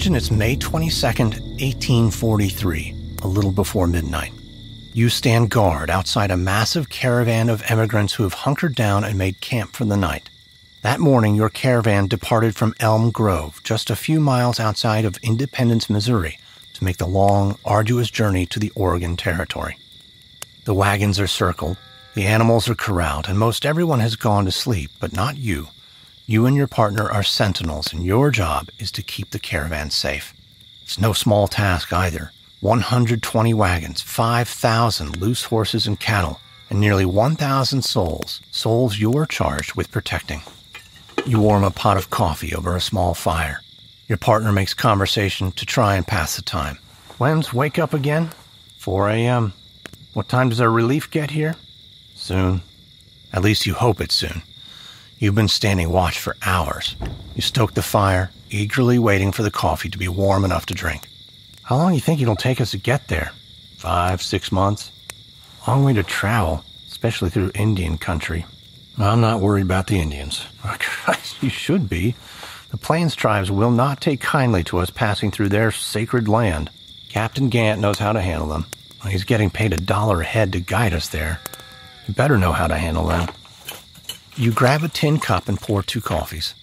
Imagine it's May 22nd, 1843, a little before midnight. You stand guard outside a massive caravan of emigrants who have hunkered down and made camp for the night. That morning, your caravan departed from Elm Grove, just a few miles outside of Independence, Missouri, to make the long, arduous journey to the Oregon Territory. The wagons are circled, the animals are corralled, and most everyone has gone to sleep, but not you. You and your partner are sentinels, and your job is to keep the caravan safe. It's no small task either. 120 wagons, 5,000 loose horses and cattle, and nearly 1,000 souls, souls you're charged with protecting. You warm a pot of coffee over a small fire. Your partner makes conversation to try and pass the time. When's wake up again? 4 a.m. What time does our relief get here? Soon. At least you hope it's soon. You've been standing watch for hours. You stoke the fire, eagerly waiting for the coffee to be warm enough to drink. How long do you think it'll take us to get there? Five, six months? Long way to travel, especially through Indian country. I'm not worried about the Indians. Oh, you should be. The Plains tribes will not take kindly to us passing through their sacred land. Captain Gant knows how to handle them. He's getting paid a dollar a head to guide us there. You better know how to handle them. You grab a tin cup and pour two coffees.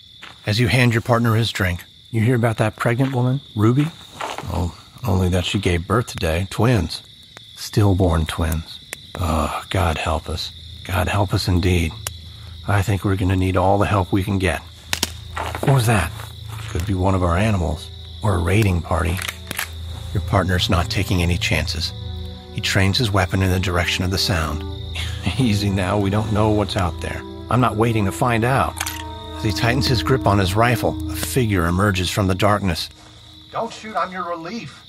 As you hand your partner his drink, you hear about that pregnant woman, Ruby? Oh, only that she gave birth today, twins. Stillborn twins. Oh, God help us. God help us indeed. I think we're going to need all the help we can get. What was that? Could be one of our animals, or a raiding party. Your partner's not taking any chances. He trains his weapon in the direction of the sound. Easy now, we don't know what's out there. I'm not waiting to find out. As he tightens his grip on his rifle, a figure emerges from the darkness. Don't shoot, I'm your relief.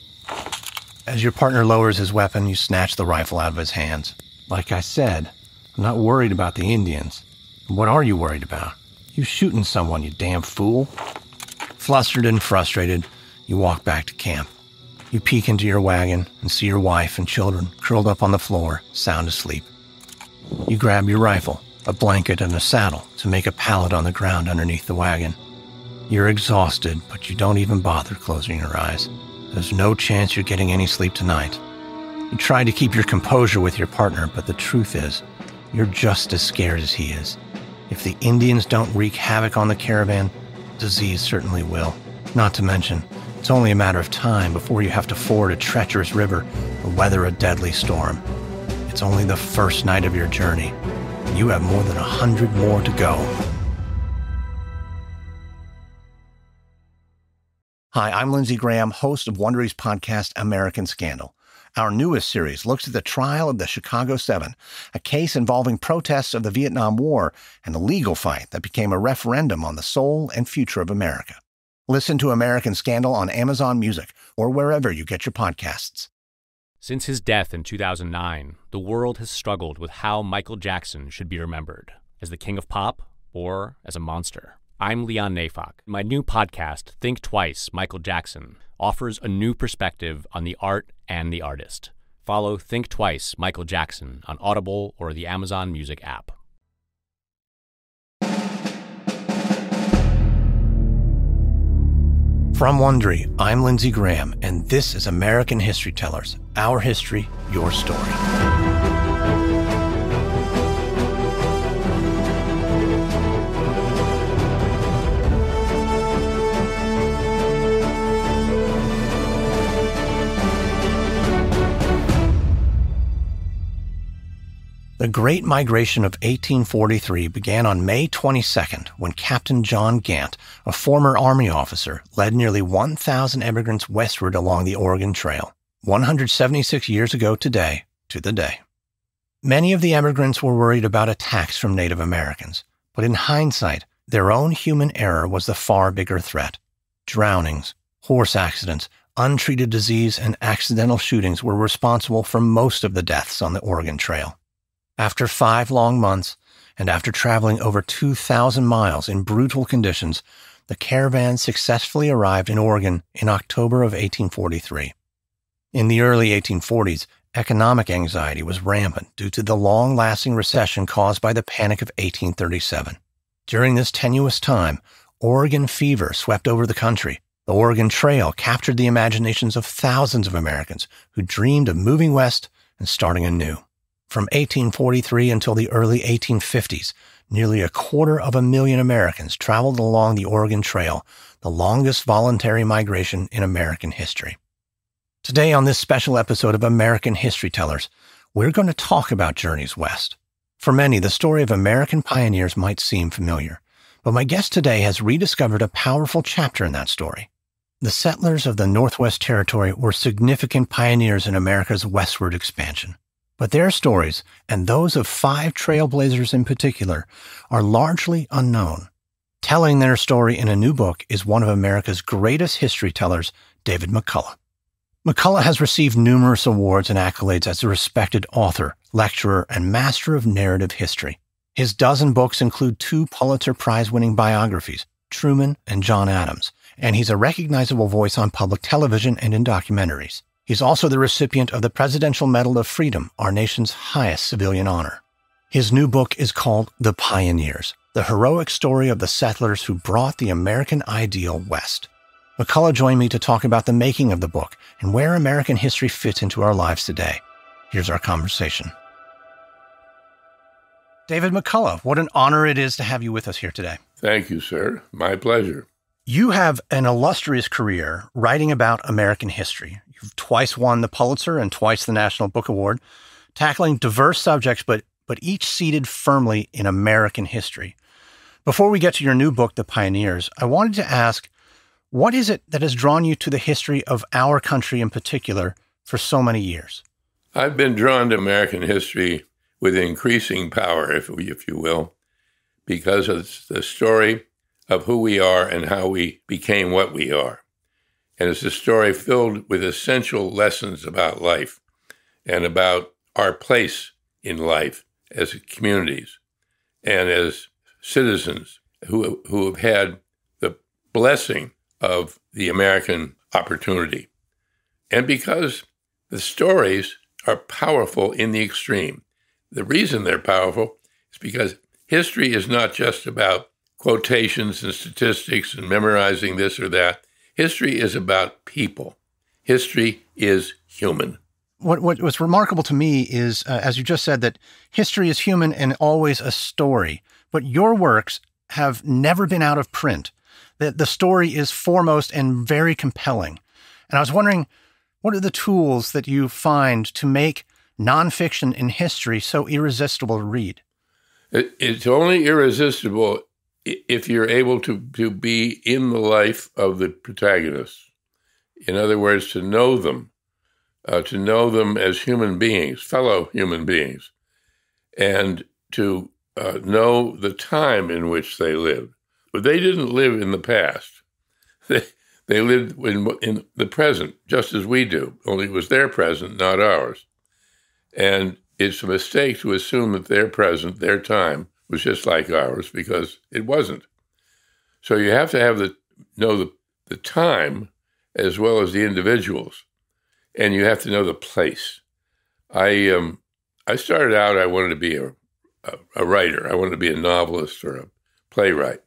As your partner lowers his weapon, you snatch the rifle out of his hands. Like I said, I'm not worried about the Indians. What are you worried about? You shooting someone, you damn fool. Flustered and frustrated, you walk back to camp. You peek into your wagon and see your wife and children curled up on the floor, sound asleep. You grab your rifle, a blanket, and a saddle to make a pallet on the ground underneath the wagon. You're exhausted, but you don't even bother closing your eyes. There's no chance you're getting any sleep tonight. You try to keep your composure with your partner, but the truth is, you're just as scared as he is. If the Indians don't wreak havoc on the caravan, disease certainly will. Not to mention, it's only a matter of time before you have to ford a treacherous river or weather a deadly storm. It's only the first night of your journey, you have more than a hundred more to go. Hi, I'm Lindsey Graham, host of Wondery's podcast, American Scandal. Our newest series looks at the trial of the Chicago Seven, a case involving protests of the Vietnam War and a legal fight that became a referendum on the soul and future of America. Listen to American Scandal on Amazon Music or wherever you get your podcasts. Since his death in 2009, the world has struggled with how Michael Jackson should be remembered as the king of pop or as a monster. I'm Leon Neyfakh. My new podcast, Think Twice Michael Jackson, offers a new perspective on the art and the artist. Follow Think Twice Michael Jackson on Audible or the Amazon Music app. From Wondery, I'm Lindsey Graham, and this is American History Tellers Our History, Your Story. The Great Migration of 1843 began on May 22nd when Captain John Gant, a former Army officer, led nearly 1,000 emigrants westward along the Oregon Trail, 176 years ago today to the day. Many of the emigrants were worried about attacks from Native Americans, but in hindsight, their own human error was the far bigger threat. Drownings, horse accidents, untreated disease, and accidental shootings were responsible for most of the deaths on the Oregon Trail. After five long months, and after traveling over 2,000 miles in brutal conditions, the caravan successfully arrived in Oregon in October of 1843. In the early 1840s, economic anxiety was rampant due to the long lasting recession caused by the Panic of 1837. During this tenuous time, Oregon fever swept over the country, The Oregon Trail captured the imaginations of thousands of Americans who dreamed of moving west and starting anew. From 1843 until the early 1850s, nearly a quarter of a million Americans traveled along the Oregon Trail, the longest voluntary migration in American history. Today, on this special episode of American History Tellers, we're going to talk about Journeys West. For many, the story of American pioneers might seem familiar, but my guest today has rediscovered a powerful chapter in that story. The settlers of the Northwest Territory were significant pioneers in America's westward expansion. But their stories, and those of five trailblazers in particular, are largely unknown. Telling their story in a new book is one of America's greatest history tellers, David McCullough. McCullough has received numerous awards and accolades as a respected author, lecturer, and master of narrative history. His dozen books include two Pulitzer Prize winning biographies, Truman and John Adams, and he's a recognizable voice on public television and in documentaries. He's also the recipient of the Presidential Medal of Freedom, our nation's highest civilian honor. His new book is called The Pioneers, the heroic story of the settlers who brought the American ideal west. McCullough joined me to talk about the making of the book and where American history fits into our lives today. Here's our conversation. David McCullough, what an honor it is to have you with us here today. Thank you, sir. My pleasure. You have an illustrious career writing about American history. You've twice won the Pulitzer and twice the National Book Award, tackling diverse subjects, but, but each seated firmly in American history. Before we get to your new book, The Pioneers, I wanted to ask what is it that has drawn you to the history of our country in particular for so many years? I've been drawn to American history with increasing power, if, if you will, because of the story of who we are and how we became what we are. And it's a story filled with essential lessons about life and about our place in life as communities and as citizens who, who have had the blessing of the American opportunity. And because the stories are powerful in the extreme. The reason they're powerful is because history is not just about quotations and statistics and memorizing this or that. History is about people. History is human. What, what what's remarkable to me is, uh, as you just said, that history is human and always a story. But your works have never been out of print. That the story is foremost and very compelling. And I was wondering, what are the tools that you find to make nonfiction in history so irresistible to read? It's only irresistible if you're able to, to be in the life of the protagonists. In other words, to know them, uh, to know them as human beings, fellow human beings, and to uh, know the time in which they lived. But they didn't live in the past. They, they lived in, in the present, just as we do, only it was their present, not ours. And it's a mistake to assume that their present, their time, was just like ours because it wasn't. So you have to have the know the, the time as well as the individuals, and you have to know the place. I um I started out I wanted to be a, a, a writer. I wanted to be a novelist or a playwright,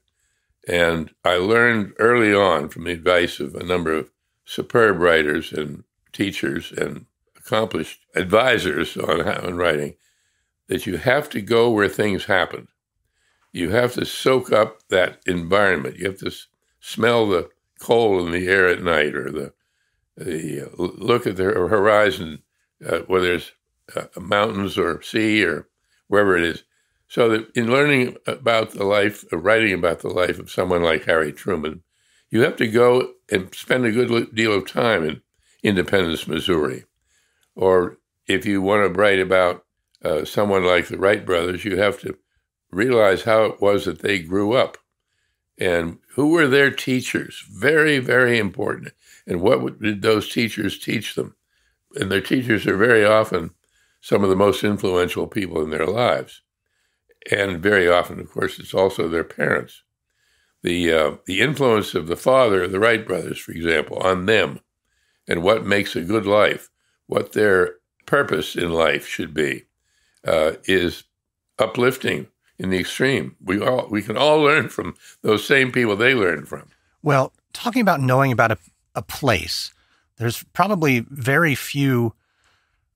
and I learned early on from the advice of a number of superb writers and teachers and accomplished advisors on, on writing that you have to go where things happen you have to soak up that environment. You have to smell the coal in the air at night, or the the uh, look at the horizon, uh, whether it's uh, mountains or sea or wherever it is. So that in learning about the life, uh, writing about the life of someone like Harry Truman, you have to go and spend a good deal of time in Independence, Missouri. Or if you want to write about uh, someone like the Wright brothers, you have to realize how it was that they grew up and who were their teachers. Very, very important. And what did those teachers teach them? And their teachers are very often some of the most influential people in their lives. And very often, of course, it's also their parents. The, uh, the influence of the father, the Wright brothers, for example, on them and what makes a good life, what their purpose in life should be, uh, is uplifting in the extreme. We all we can all learn from those same people they learned from. Well, talking about knowing about a, a place, there's probably very few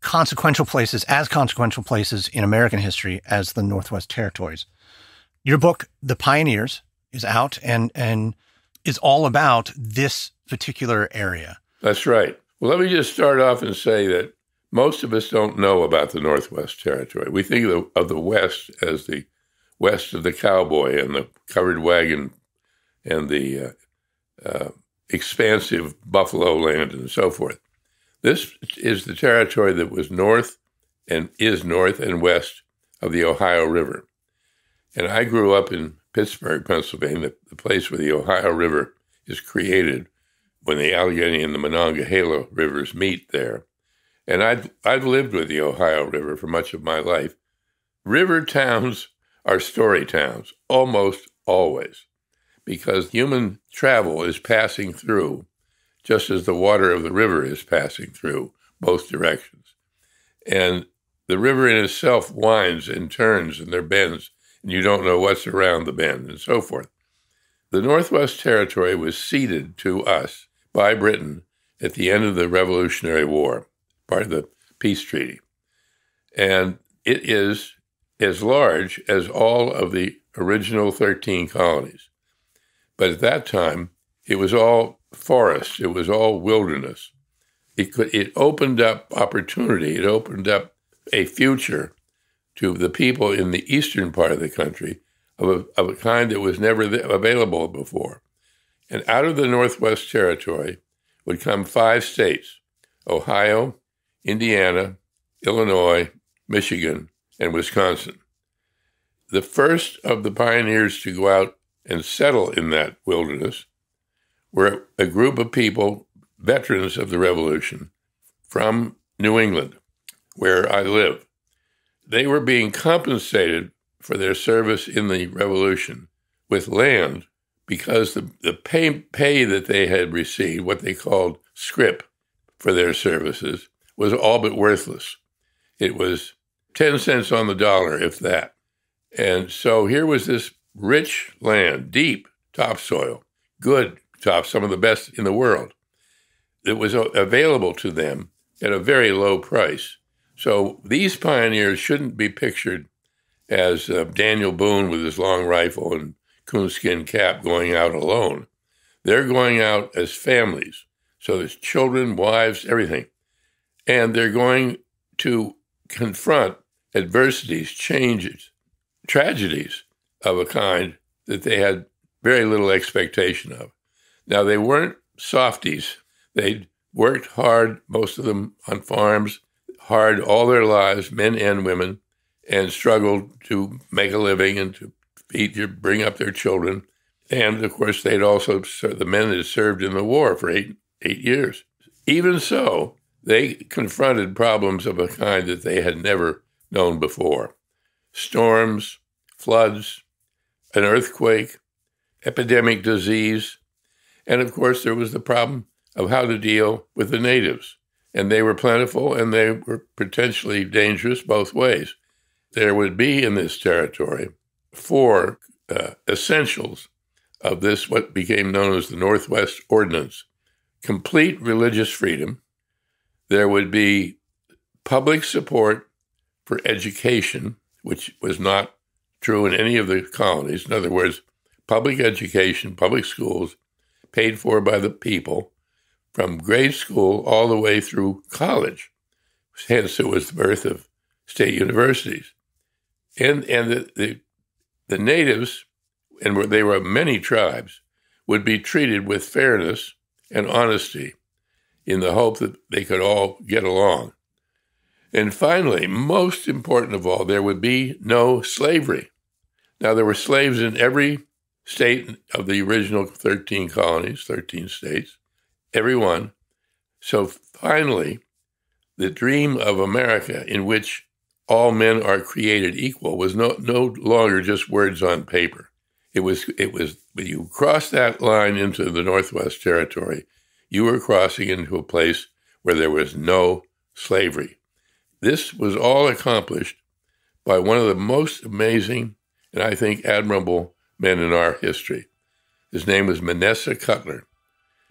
consequential places, as consequential places in American history as the Northwest Territories. Your book, The Pioneers, is out and and is all about this particular area. That's right. Well, let me just start off and say that most of us don't know about the Northwest Territory. We think of the, of the West as the west of the cowboy and the covered wagon and the uh, uh, expansive buffalo land and so forth. This is the territory that was north and is north and west of the Ohio River. And I grew up in Pittsburgh, Pennsylvania, the place where the Ohio River is created when the Allegheny and the Monongahela rivers meet there. And I've, I've lived with the Ohio River for much of my life. River towns are story towns, almost always, because human travel is passing through just as the water of the river is passing through both directions. And the river in itself winds and turns and there bends, and you don't know what's around the bend and so forth. The Northwest Territory was ceded to us by Britain at the end of the Revolutionary War, part of the peace treaty. And it is as large as all of the original 13 colonies. But at that time, it was all forest, it was all wilderness. It, could, it opened up opportunity, it opened up a future to the people in the eastern part of the country of a, of a kind that was never available before. And out of the Northwest Territory would come five states Ohio, Indiana, Illinois, Michigan, and Wisconsin. The first of the pioneers to go out and settle in that wilderness were a group of people, veterans of the Revolution, from New England, where I live. They were being compensated for their service in the Revolution with land because the, the pay, pay that they had received, what they called scrip for their services, was all but worthless. It was 10 cents on the dollar, if that. And so here was this rich land, deep topsoil, good top, some of the best in the world, that was available to them at a very low price. So these pioneers shouldn't be pictured as uh, Daniel Boone with his long rifle and coonskin cap going out alone. They're going out as families. So there's children, wives, everything. And they're going to confront adversities, changes, tragedies of a kind that they had very little expectation of. Now, they weren't softies. They'd worked hard, most of them on farms, hard all their lives, men and women, and struggled to make a living and to feed, to bring up their children. And of course, they'd also, the men had served in the war for eight, eight years. Even so, they confronted problems of a kind that they had never known before storms, floods, an earthquake, epidemic disease, and of course, there was the problem of how to deal with the natives. And they were plentiful and they were potentially dangerous both ways. There would be in this territory four uh, essentials of this, what became known as the Northwest Ordinance complete religious freedom. There would be public support for education, which was not true in any of the colonies. In other words, public education, public schools, paid for by the people from grade school all the way through college. Hence, it was the birth of state universities. And, and the, the, the natives, and they were many tribes, would be treated with fairness and honesty in the hope that they could all get along. And finally, most important of all, there would be no slavery. Now, there were slaves in every state of the original 13 colonies, 13 states, every one. So finally, the dream of America, in which all men are created equal, was no, no longer just words on paper. It was, it was, when you crossed that line into the Northwest Territory, you were crossing into a place where there was no slavery. This was all accomplished by one of the most amazing and I think admirable men in our history. His name was Manasseh Cutler.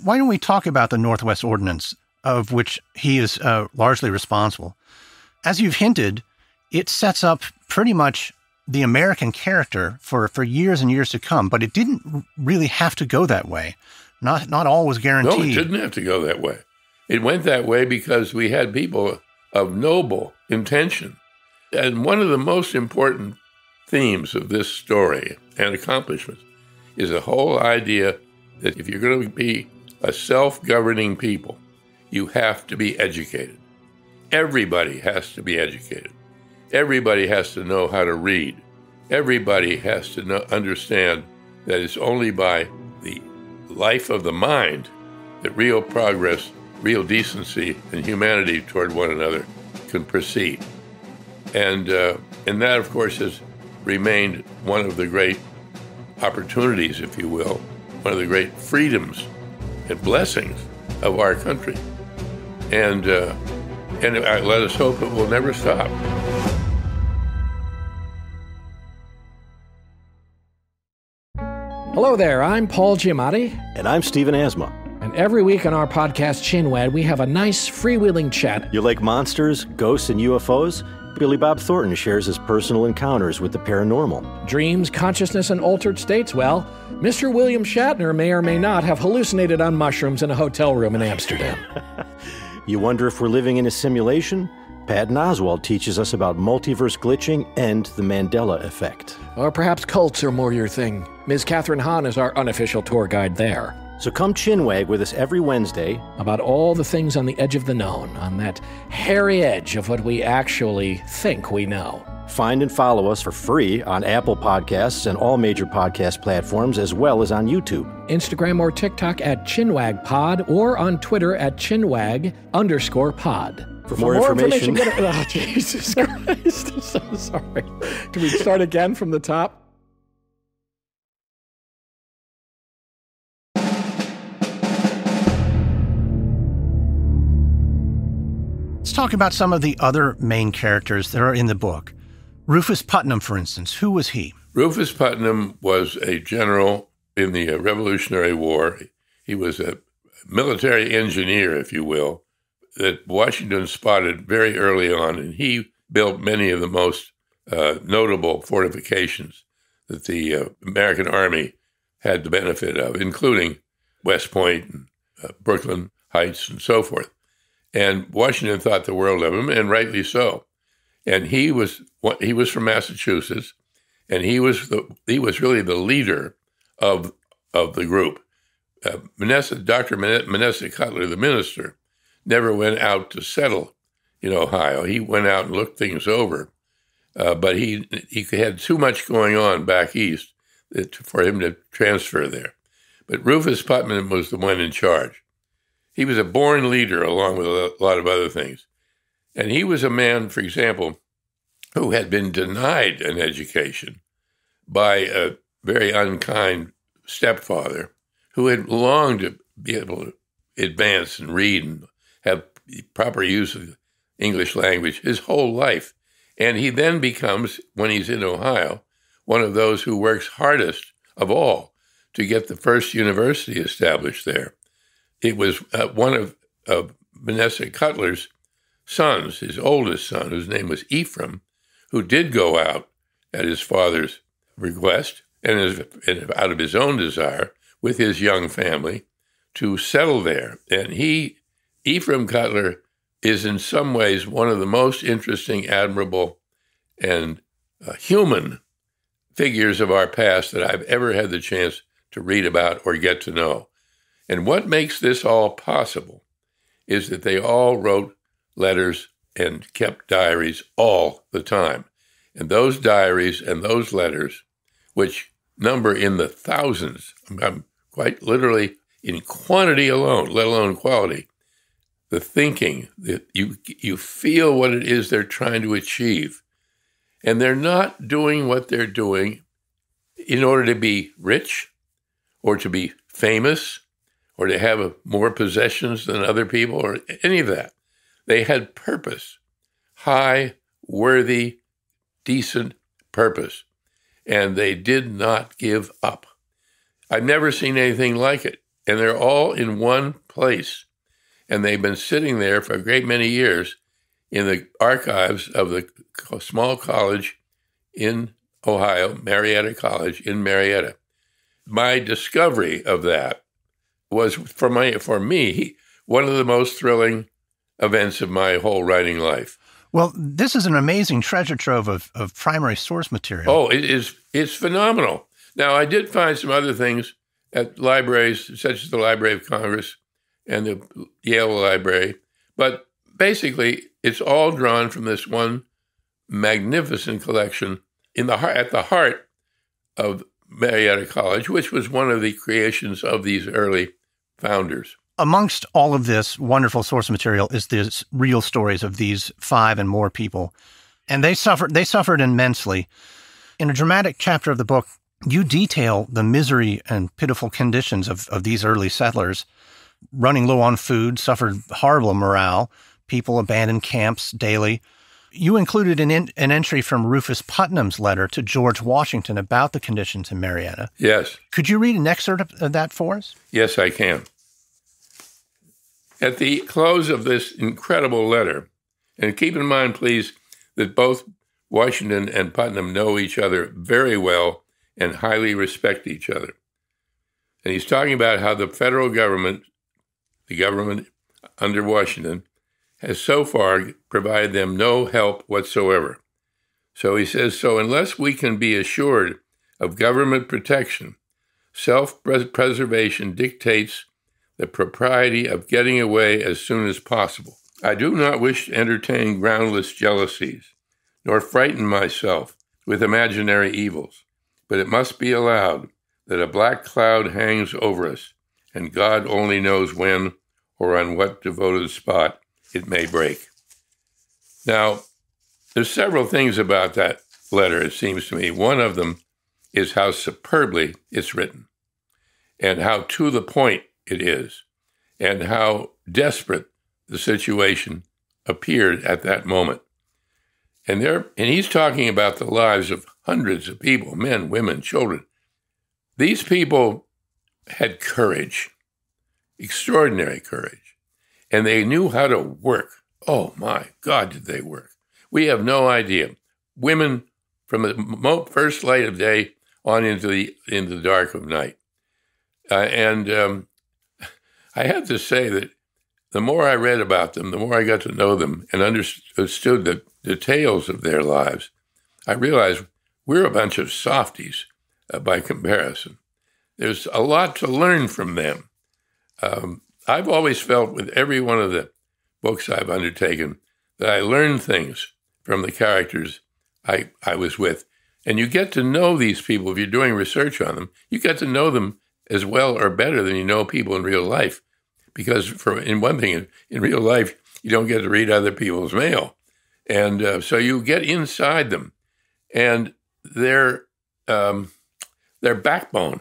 why don't we talk about the Northwest Ordinance, of which he is uh, largely responsible? As you've hinted, it sets up pretty much the American character for, for years and years to come, but it didn't really have to go that way. Not not all was guaranteed. No, it didn't have to go that way. It went that way because we had people of noble intention. And one of the most important themes of this story and accomplishments is the whole idea that if you're going to be a self governing people, you have to be educated. Everybody has to be educated. Everybody has to know how to read. Everybody has to know, understand that it's only by the life of the mind that real progress, real decency, and humanity toward one another can proceed. And, uh, and that, of course, has remained one of the great opportunities, if you will, one of the great freedoms and blessings of our country. And, uh, and uh, let us hope it will never stop. Hello there, I'm Paul Giamatti. And I'm Stephen Asma. Every week on our podcast, Chinwag, we have a nice freewheeling chat. You like monsters, ghosts, and UFOs? Billy Bob Thornton shares his personal encounters with the paranormal. Dreams, consciousness, and altered states? Well, Mr. William Shatner may or may not have hallucinated on mushrooms in a hotel room in Amsterdam. you wonder if we're living in a simulation? Patton Oswalt teaches us about multiverse glitching and the Mandela effect. Or perhaps cults are more your thing. Ms. Kathryn Hahn is our unofficial tour guide there. So come chinwag with us every Wednesday about all the things on the edge of the known, on that hairy edge of what we actually think we know. Find and follow us for free on Apple Podcasts and all major podcast platforms, as well as on YouTube. Instagram or TikTok at ChinwagPod or on Twitter at Chinwag underscore pod. For, for more, more, information, information oh, Jesus Christ. I'm so sorry. Do we start again from the top? Talk about some of the other main characters that are in the book. Rufus Putnam, for instance, who was he? Rufus Putnam was a general in the uh, Revolutionary War. He was a military engineer, if you will, that Washington spotted very early on, and he built many of the most uh, notable fortifications that the uh, American Army had the benefit of, including West Point and uh, Brooklyn Heights and so forth. And Washington thought the world of him, and rightly so. And he was he was from Massachusetts, and he was the he was really the leader of of the group. Uh, Manasseh, Dr. Manasseh Cutler, the minister, never went out to settle in Ohio. He went out and looked things over, uh, but he he had too much going on back east for him to transfer there. But Rufus Putnam was the one in charge. He was a born leader, along with a lot of other things, and he was a man, for example, who had been denied an education by a very unkind stepfather who had longed to be able to advance and read and have proper use of English language his whole life. And he then becomes, when he's in Ohio, one of those who works hardest of all to get the first university established there. It was uh, one of, Manasseh Cutler's sons, his oldest son, whose name was Ephraim, who did go out at his father's request and, his, and out of his own desire with his young family to settle there. And he Ephraim Cutler is in some ways one of the most interesting, admirable, and uh, human figures of our past that I've ever had the chance to read about or get to know. And what makes this all possible is that they all wrote letters and kept diaries all the time. And those diaries and those letters, which number in the thousands, I'm quite literally in quantity alone, let alone quality, the thinking that you you feel what it is they're trying to achieve and they're not doing what they're doing in order to be rich or to be famous or to have more possessions than other people or any of that. They had purpose. High worthy decent purpose. And they did not give up. I've never seen anything like it. And they're all in one place. And they've been sitting there for a great many years in the archives of the small college in Ohio, Marietta College in Marietta. My discovery of that was for my for me one of the most thrilling events of my whole writing life. Well, this is an amazing treasure trove of, of primary source material. Oh, it is it's phenomenal. Now I did find some other things at libraries such as the Library of Congress and the Yale Library, but basically it's all drawn from this one magnificent collection in the at the heart of Marietta College, which was one of the creations of these early founders. Amongst all of this wonderful source material is the real stories of these five and more people. And they suffered they suffered immensely. In a dramatic chapter of the book, you detail the misery and pitiful conditions of, of these early settlers. Running low on food, suffered horrible morale, people abandoned camps daily, you included an, in, an entry from Rufus Putnam's letter to George Washington about the conditions in Marietta. Yes. Could you read an excerpt of that for us? Yes, I can. At the close of this incredible letter, and keep in mind, please, that both Washington and Putnam know each other very well and highly respect each other. And he's talking about how the federal government, the government under Washington, has so far provided them no help whatsoever. So he says so, unless we can be assured of government protection, self preservation dictates the propriety of getting away as soon as possible. I do not wish to entertain groundless jealousies, nor frighten myself with imaginary evils, but it must be allowed that a black cloud hangs over us, and God only knows when or on what devoted spot it may break. Now, there's several things about that letter, it seems to me. One of them is how superbly it's written and how to the point it is and how desperate the situation appeared at that moment. And there and he's talking about the lives of hundreds of people, men, women, children. These people had courage, extraordinary courage and they knew how to work. Oh my God, did they work? We have no idea. Women from the first light of day on into the into the dark of night, uh, and um, I have to say that the more I read about them, the more I got to know them and understood the details of their lives. I realized we're a bunch of softies uh, by comparison. There's a lot to learn from them. Um, I've always felt with every one of the books I've undertaken that I learned things from the characters I, I was with. And you get to know these people if you're doing research on them. You get to know them as well or better than you know people in real life. Because for in one thing, in, in real life, you don't get to read other people's mail, and uh, so you get inside them, and their um, their backbone,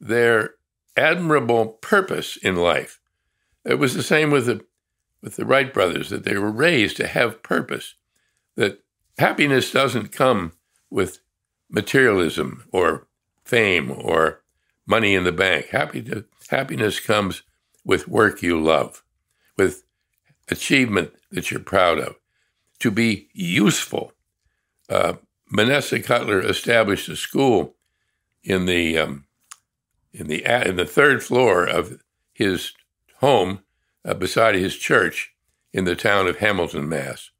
their admirable purpose in life it was the same with the with the Wright brothers that they were raised to have purpose. That happiness doesn't come with materialism or fame or money in the bank. Happiness, happiness comes with work you love, with achievement that you're proud of, to be useful. Uh, Manasseh Cutler established a school in the um, in the in the third floor of his home uh, beside his church in the town of Hamilton, Mass.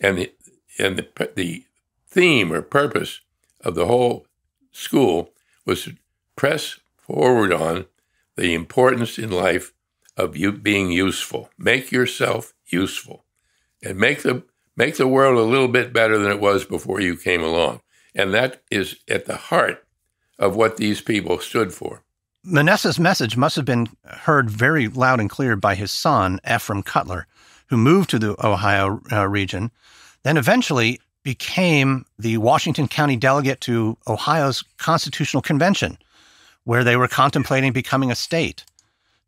And the, and the, the theme or purpose of the whole school was to press forward on the importance in life of you being useful. Make yourself useful and make the make the world a little bit better than it was before you came along. And that is at the heart of what these people stood for. Manasseh's message must have been heard very loud and clear by his son, Ephraim Cutler, who moved to the Ohio uh, region, then eventually became the Washington County delegate to Ohio's Constitutional Convention, where they were contemplating becoming a state.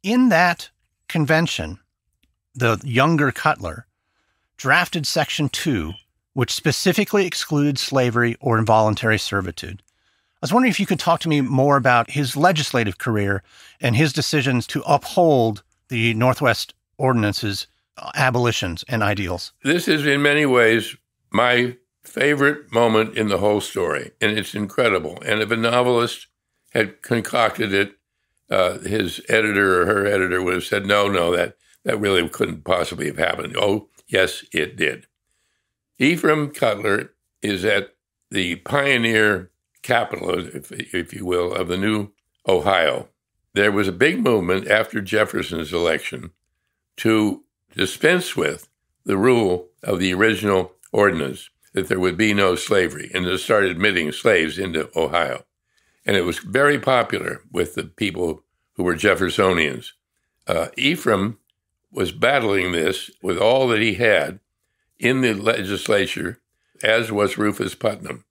In that convention, the younger Cutler drafted Section 2, which specifically excluded slavery or involuntary servitude. Was wondering if you could talk to me more about his legislative career and his decisions to uphold the Northwest Ordinance's abolitions and ideals. This is, in many ways, my favorite moment in the whole story, and it's incredible. And if a novelist had concocted it, uh, his editor or her editor would have said, "No, no, that that really couldn't possibly have happened." Oh, yes, it did. Ephraim Cutler is at the pioneer capital, if, if you will, of the new Ohio. There was a big movement after Jefferson's election to dispense with the rule of the original ordinance that there would be no slavery and to start admitting slaves into Ohio. And it was very popular with the people who were Jeffersonians. Uh, Ephraim was battling this with all that he had in the legislature, as was Rufus Putnam.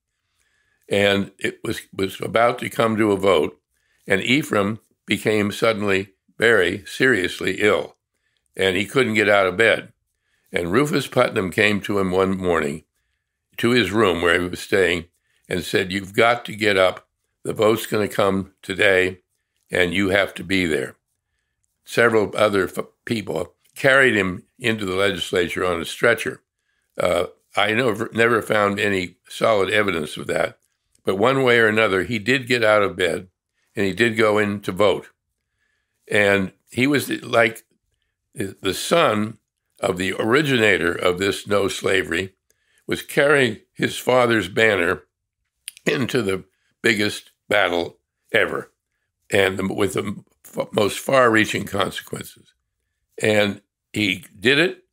And it was, was about to come to a vote, and Ephraim became suddenly very seriously ill, and he couldn't get out of bed. And Rufus Putnam came to him one morning to his room where he was staying and said, You've got to get up. The vote's going to come today, and you have to be there. Several other f- people carried him into the legislature on a stretcher. Uh, I never, never found any solid evidence of that, but one way or another, he did get out of bed and he did go in to vote. And he was like the son of the originator of this no slavery, was carrying his father's banner into the biggest battle ever, and with the most far reaching consequences. And he did it,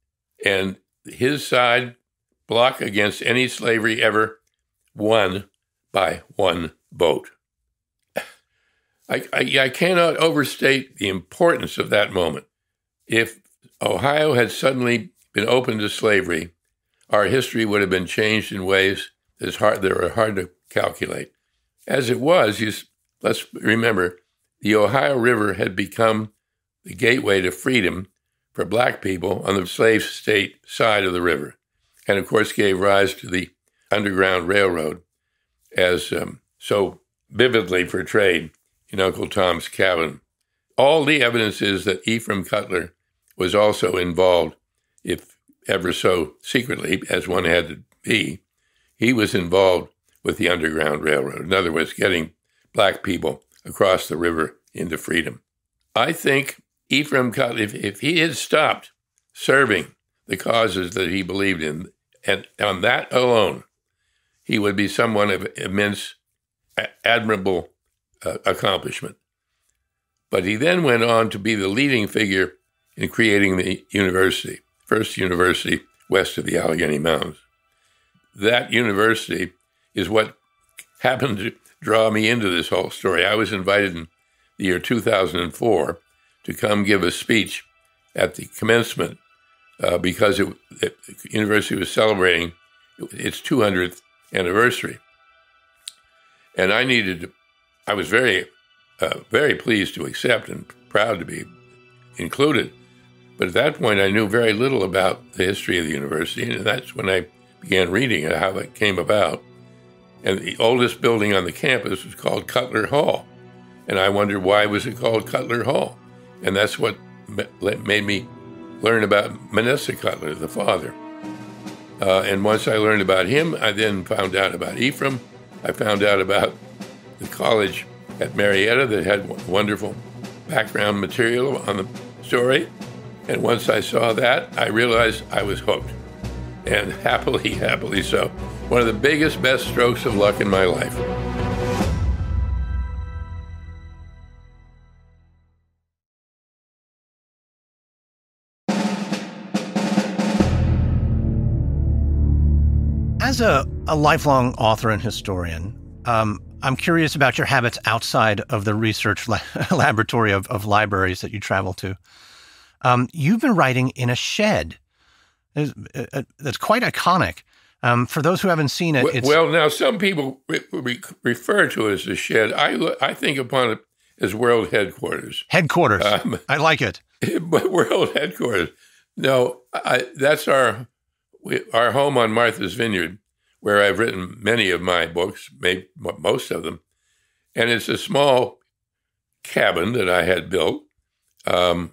and his side, block against any slavery ever, won by one vote. I, I, I, cannot overstate the importance of that moment. If Ohio had suddenly been open to slavery, our history would have been changed in ways that's hard, that are hard to calculate. As it was, you, let's remember, the Ohio River had become the gateway to freedom for black people on the slave state side of the river, and of course gave rise to the Underground Railroad, as um, so vividly portrayed in Uncle Tom's Cabin. All the evidence is that Ephraim Cutler was also involved, if ever so secretly, as one had to be. He was involved with the Underground Railroad. In other words, getting black people across the river into freedom. I think Ephraim Cutler, if, if he had stopped serving the causes that he believed in, and on that alone, he would be someone of immense, admirable uh, accomplishment. But he then went on to be the leading figure in creating the university, first university west of the Allegheny Mountains. That university is what happened to draw me into this whole story. I was invited in the year 2004 to come give a speech at the commencement uh, because it, the university was celebrating its 200th anniversary. And I needed to, I was very, uh, very pleased to accept and proud to be included. But at that point, I knew very little about the history of the university, and that's when I began reading it, how it came about. And the oldest building on the campus was called Cutler Hall. And I wondered why was it called Cutler Hall? And that's what made me learn about Manasseh Cutler, the father. Uh, and once I learned about him, I then found out about Ephraim. I found out about the college at Marietta that had wonderful background material on the story. And once I saw that, I realized I was hooked. And happily, happily so. One of the biggest, best strokes of luck in my life. As a, a lifelong author and historian, um, I'm curious about your habits outside of the research la- laboratory of, of, libraries that you travel to. Um, you've been writing in a shed. Uh, uh, that's quite iconic. Um, for those who haven't seen it, well, well, now some people re- re- refer to it as a shed. I I think upon it as world headquarters. Headquarters. Um, I like it. But world headquarters. No, I, that's our we, our home on Martha's Vineyard, where I've written many of my books, maybe most of them, And it's a small cabin that I had built um,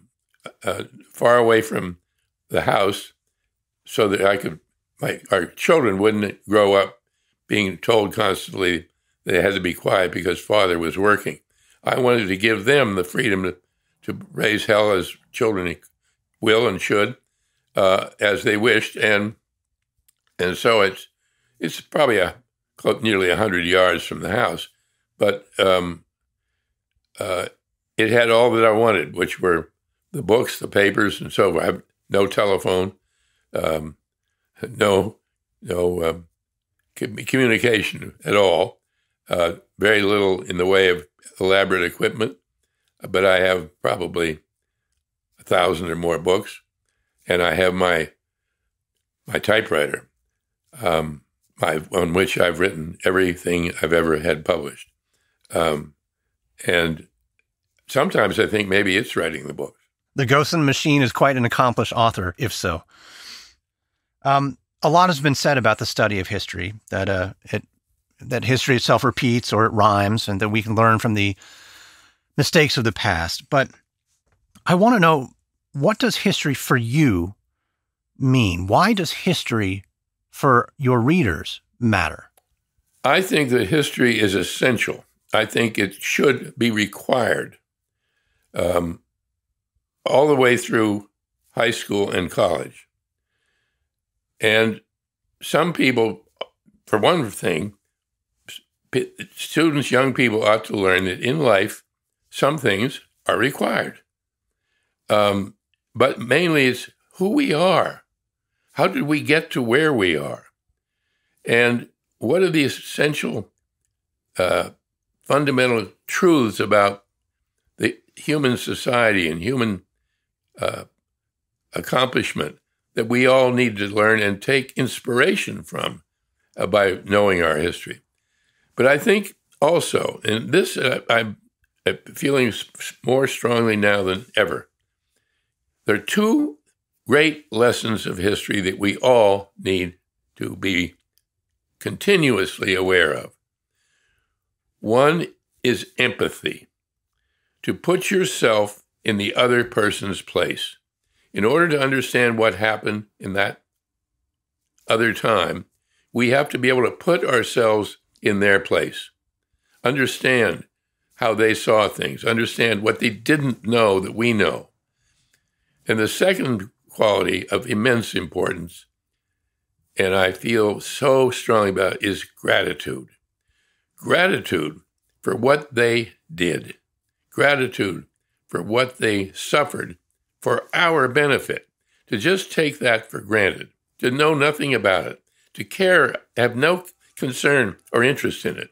uh, far away from the house so that I could, my, our children wouldn't grow up being told constantly they had to be quiet because father was working. I wanted to give them the freedom to, to raise hell as children will and should, uh, as they wished, and and so it's it's probably a nearly hundred yards from the house, but um, uh, it had all that I wanted, which were the books, the papers, and so forth. No telephone, um, no no um, communication at all. Uh, very little in the way of elaborate equipment, but I have probably a thousand or more books, and I have my my typewriter, um, my, on which I've written everything I've ever had published, um, and sometimes I think maybe it's writing the books. The Ghost in the Machine is quite an accomplished author, if so. Um, a lot has been said about the study of history that uh, it that history itself repeats or it rhymes, and that we can learn from the mistakes of the past. But I want to know what does history for you mean? Why does history for your readers matter? I think that history is essential. I think it should be required um, all the way through high school and college. And some people, for one thing, students, young people ought to learn that in life, some things are required. Um, but mainly it's who we are. How did we get to where we are? And what are the essential, uh, fundamental truths about the human society and human uh, accomplishment that we all need to learn and take inspiration from uh, by knowing our history? But I think also, and this uh, I'm feeling more strongly now than ever, there are two great lessons of history that we all need to be continuously aware of. One is empathy, to put yourself in the other person's place. In order to understand what happened in that other time, we have to be able to put ourselves in their place. Understand how they saw things, understand what they didn't know that we know. And the second quality of immense importance, and I feel so strongly about is gratitude. Gratitude for what they did, gratitude for what they suffered for our benefit. To just take that for granted, to know nothing about it, to care, have no concern or interest in it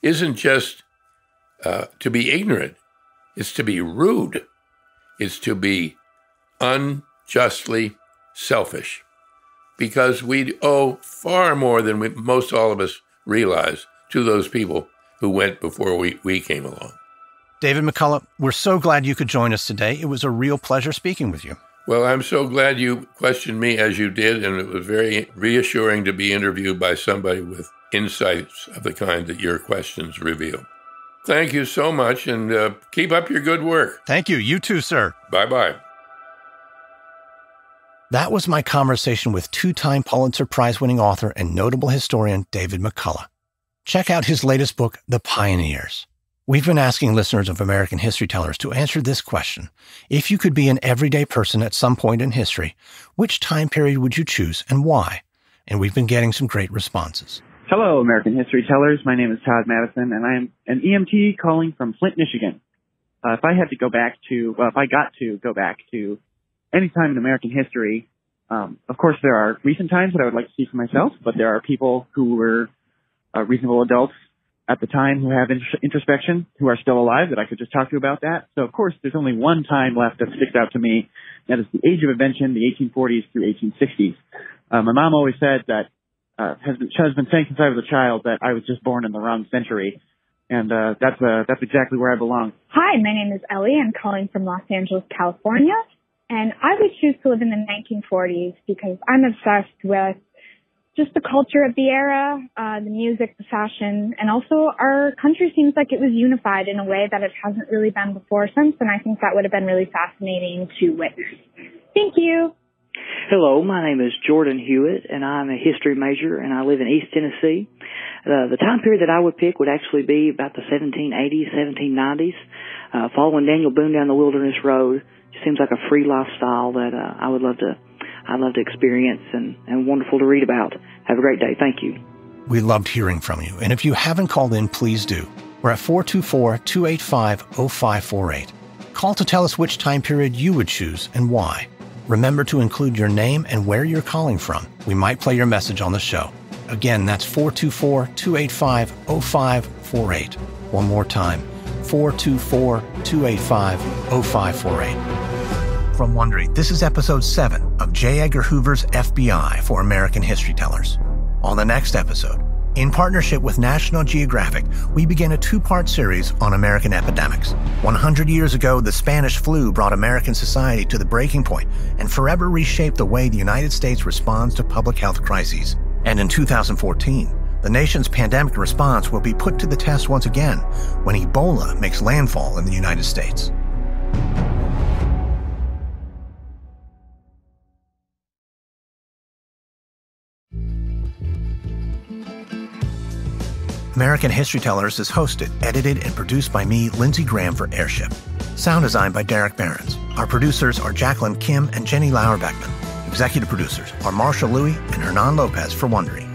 isn't just uh, to be ignorant, it's to be rude, it's to be unjustly selfish because we owe far more than we, most all of us realize to those people who went before we, we came along. David McCullough, we're so glad you could join us today. It was a real pleasure speaking with you. Well, I'm so glad you questioned me as you did, and it was very reassuring to be interviewed by somebody with insights of the kind that your questions reveal. Thank you so much, and uh, keep up your good work. Thank you. You too, sir. Bye bye. That was my conversation with two time Pulitzer Prize winning author and notable historian David McCullough. Check out his latest book, The Pioneers. We've been asking listeners of American History Tellers to answer this question. If you could be an everyday person at some point in history, which time period would you choose and why? And we've been getting some great responses. Hello, American History Tellers. My name is Todd Madison, and I am an EMT calling from Flint, Michigan. Uh, if I had to go back to, well, if I got to go back to any time in American history, um, of course, there are recent times that I would like to see for myself, but there are people who were uh, reasonable adults at the time who have introspection, who are still alive that I could just talk to about that. So of course, there's only one time left that sticks out to me. That is the age of invention, the 1840s through 1860s. Uh, my mom always said that, uh, has been, has been saying since I was a child that I was just born in the wrong century. And, uh, that's, uh, that's exactly where I belong. Hi, my name is Ellie. I'm calling from Los Angeles, California. And I would choose to live in the 1940s because I'm obsessed with just the culture of the era, uh, the music, the fashion, and also our country seems like it was unified in a way that it hasn't really been before since, and I think that would have been really fascinating to witness. Thank you. Hello, my name is Jordan Hewitt, and I'm a history major, and I live in East Tennessee. Uh, the time period that I would pick would actually be about the 1780s, 1790s. Uh, following Daniel Boone down the Wilderness Road seems like a free lifestyle that uh, I would love to, I'd love to experience and, and wonderful to read about. Have a great day. Thank you. We loved hearing from you, and if you haven't called in, please do. We're at 424 285 0548. Call to tell us which time period you would choose and why. Remember to include your name and where you're calling from. We might play your message on the show. Again, that's 424 285 0548. One more time 424 285 0548. From Wondery, this is episode 7 of J. Edgar Hoover's FBI for American History Tellers. On the next episode, in partnership with National Geographic, we begin a two part series on American epidemics. 100 years ago, the Spanish flu brought American society to the breaking point and forever reshaped the way the United States responds to public health crises. And in 2014, the nation's pandemic response will be put to the test once again when Ebola makes landfall in the United States. American History Tellers is hosted, edited, and produced by me, Lindsey Graham, for Airship. Sound designed by Derek Behrens. Our producers are Jacqueline Kim and Jenny Lauer Beckman. Executive producers are Marshall Louis and Hernan Lopez for Wondery.